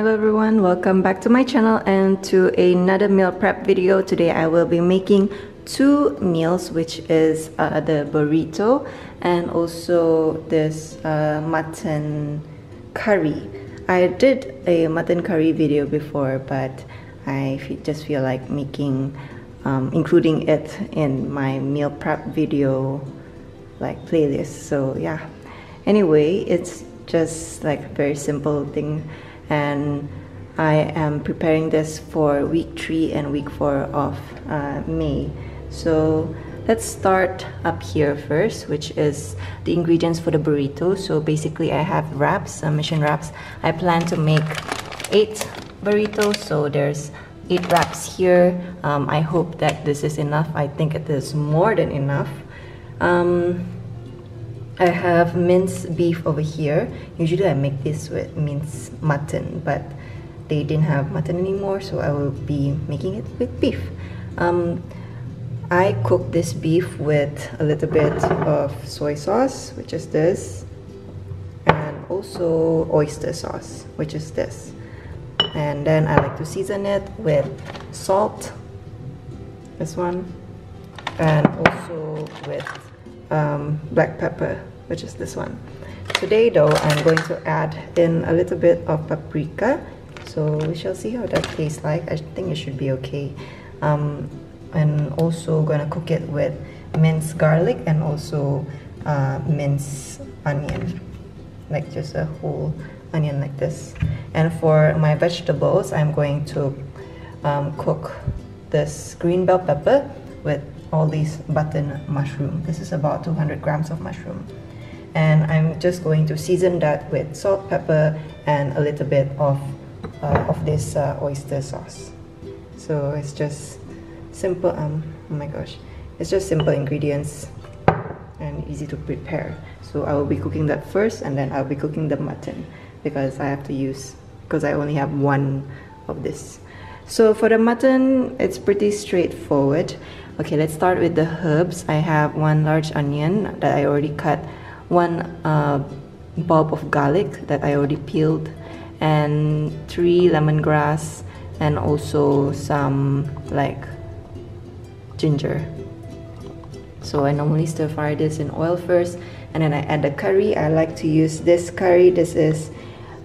Hello everyone, welcome back to my channel and to another meal prep video. Today I will be making two meals which is uh, the burrito and also this uh, mutton curry. I did a mutton curry video before but I just feel like making um, including it in my meal prep video like playlist so yeah anyway it's just like a very simple thing and I am preparing this for week 3 and week 4 of uh, May. So let's start up here first which is the ingredients for the burrito. So basically I have wraps uh, mission wraps. I plan to make 8 burritos. So there's 8 wraps here. Um, I hope that this is enough. I think it is more than enough. Um, I have minced beef over here. Usually I make this with minced mutton, but they didn't have mutton anymore, so I will be making it with beef. Um, I cook this beef with a little bit of soy sauce, which is this, and also oyster sauce, which is this. And then I like to season it with salt, this one, and also with um, black pepper which is this one. Today though, I'm going to add in a little bit of paprika. So we shall see how that tastes like. I think it should be okay. Um, and also gonna cook it with minced garlic and also uh, minced onion. Like just a whole onion like this. And for my vegetables, I'm going to um, cook this green bell pepper with all these button mushroom. This is about 200 grams of mushroom and I'm just going to season that with salt, pepper, and a little bit of, uh, of this uh, oyster sauce. So it's just simple, um, oh my gosh, it's just simple ingredients and easy to prepare. So I will be cooking that first and then I'll be cooking the mutton because I have to use, because I only have one of this. So for the mutton, it's pretty straightforward. Okay, let's start with the herbs. I have one large onion that I already cut one uh, bulb of garlic that I already peeled and three lemongrass and also some like ginger. So I normally stir fry this in oil first and then I add the curry. I like to use this curry. This is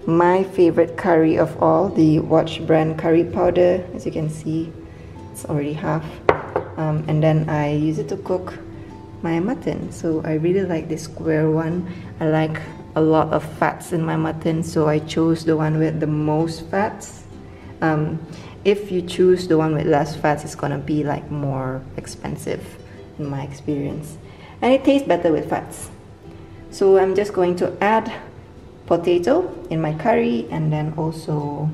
my favorite curry of all the watch brand curry powder. As you can see it's already half. Um, and then I use it to cook my mutton. So I really like this square one. I like a lot of fats in my mutton so I chose the one with the most fats. Um, if you choose the one with less fats it's gonna be like more expensive in my experience. And it tastes better with fats. So I'm just going to add potato in my curry and then also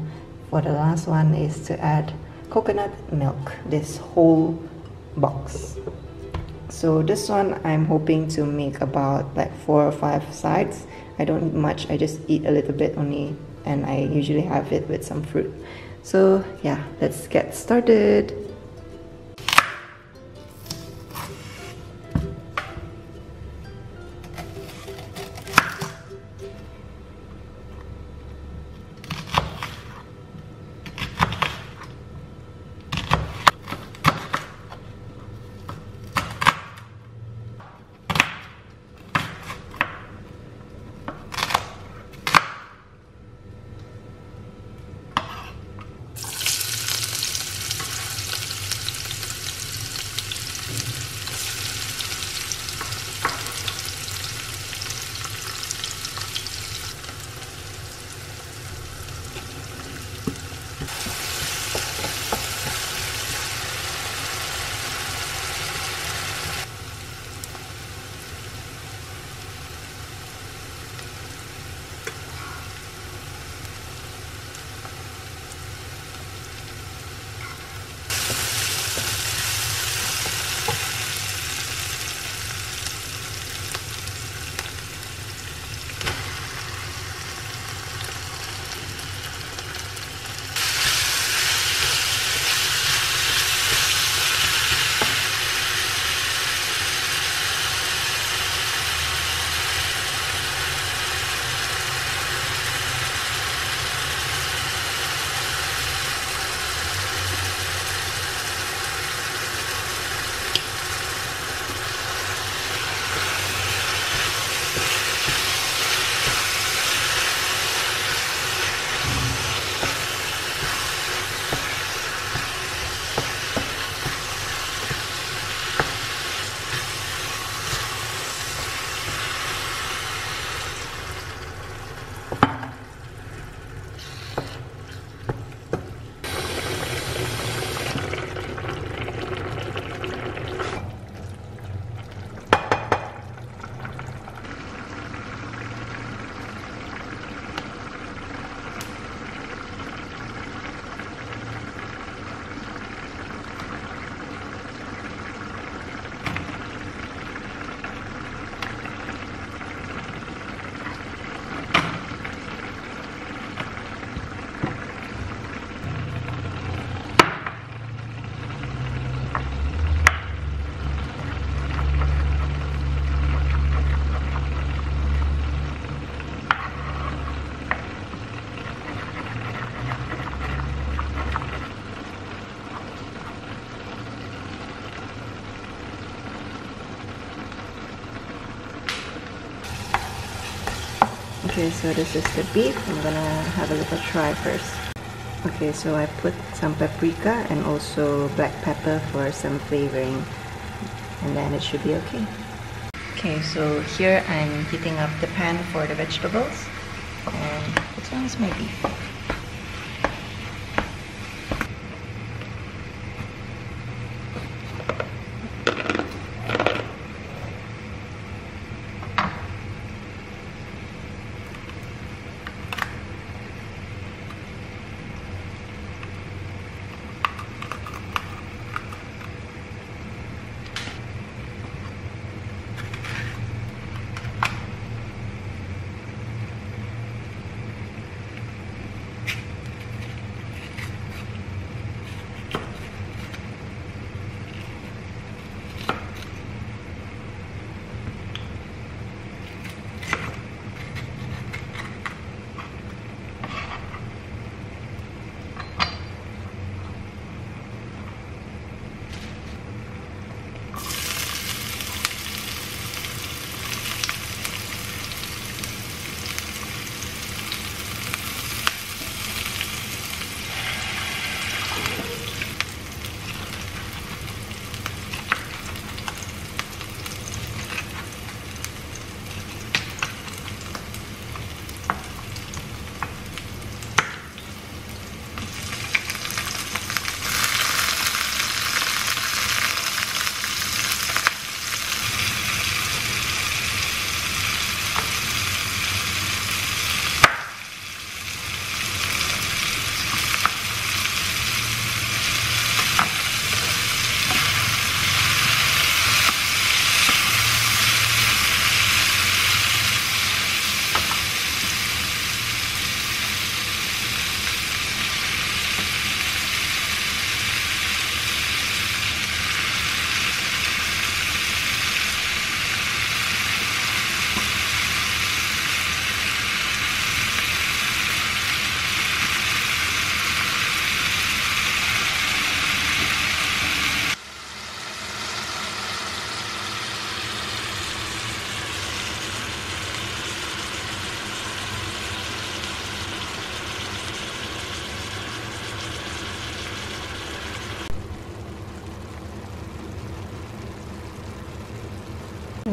for the last one is to add coconut milk this whole box so this one I'm hoping to make about like four or five sides. I don't eat much I just eat a little bit only and I usually have it with some fruit. So yeah let's get started Okay, so this is the beef. I'm gonna have a little try first. Okay, so I put some paprika and also black pepper for some flavoring and then it should be okay. Okay, so here I'm heating up the pan for the vegetables and this one my beef.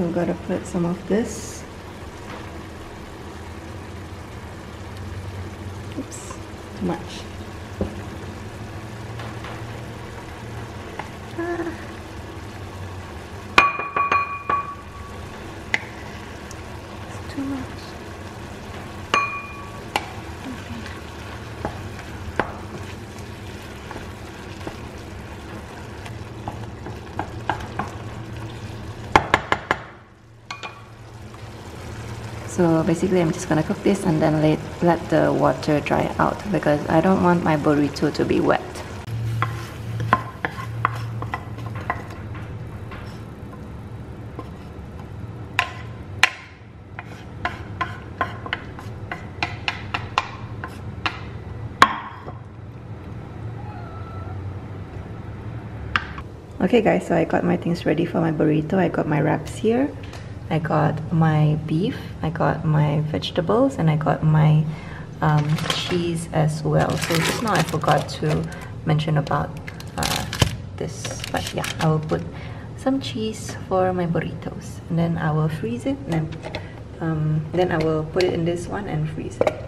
We've got to put some of this. Oops, too much. Ah. It's too much. So basically I'm just gonna cook this and then let, let the water dry out because I don't want my burrito to be wet. Okay guys, so I got my things ready for my burrito. I got my wraps here. I got my beef, I got my vegetables, and I got my um, cheese as well. So just now I forgot to mention about uh, this, but yeah, I will put some cheese for my burritos, and then I will freeze it, and then, um, then I will put it in this one and freeze it.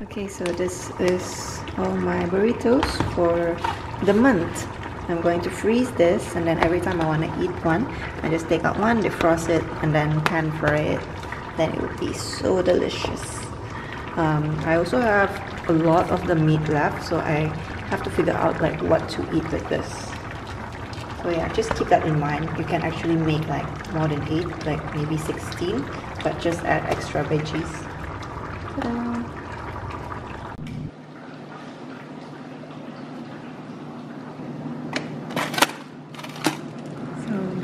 Okay, so this is all my burritos for the month. I'm going to freeze this and then every time I want to eat one, I just take out one, defrost it, and then pan fry it. Then it would be so delicious. Um, I also have a lot of the meat left, so I have to figure out like what to eat with this. So yeah, just keep that in mind. You can actually make like more than 8, like maybe 16, but just add extra veggies. So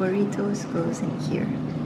burritos goes in here.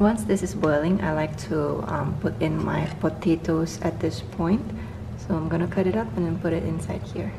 Once this is boiling, I like to um, put in my potatoes at this point. So I'm gonna cut it up and then put it inside here.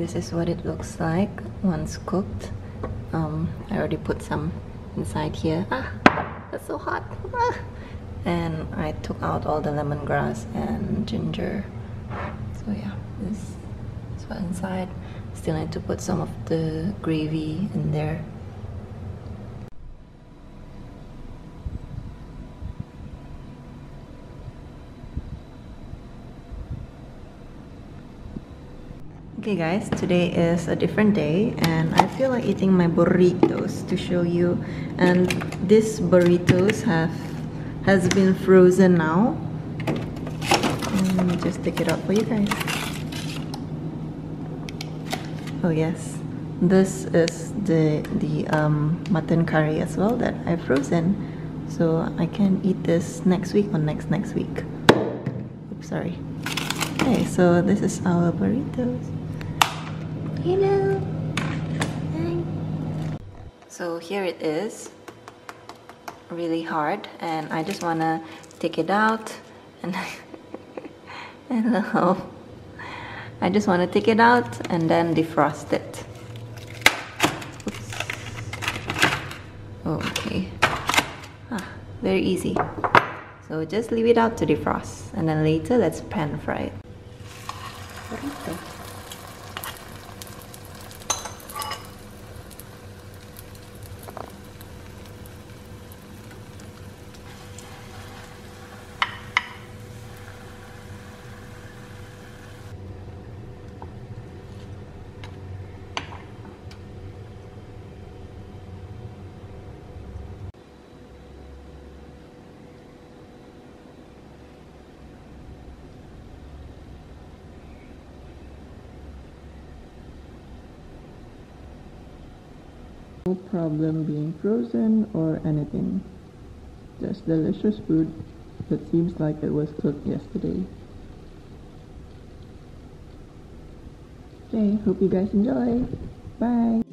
This is what it looks like once cooked. Um, I already put some inside here. Ah that's so hot. Ah. and I took out all the lemongrass and ginger. So yeah this is what inside. Still need to put some of the gravy in there Okay guys, today is a different day and I feel like eating my burritos to show you and these burritos have has been frozen now. Let me just take it out for you guys. Oh yes, this is the the um, mutton curry as well that I've frozen so I can eat this next week or next next week. Oops, sorry. Okay, so this is our burritos. Hello. Hi. So here it is. Really hard and I just wanna take it out and hello. I just wanna take it out and then defrost it. Oops. Okay. Ah, very easy. So just leave it out to defrost and then later let's pan fry it. Burrito. No problem being frozen or anything. Just delicious food that seems like it was cooked yesterday. Okay, hope you guys enjoy. Bye!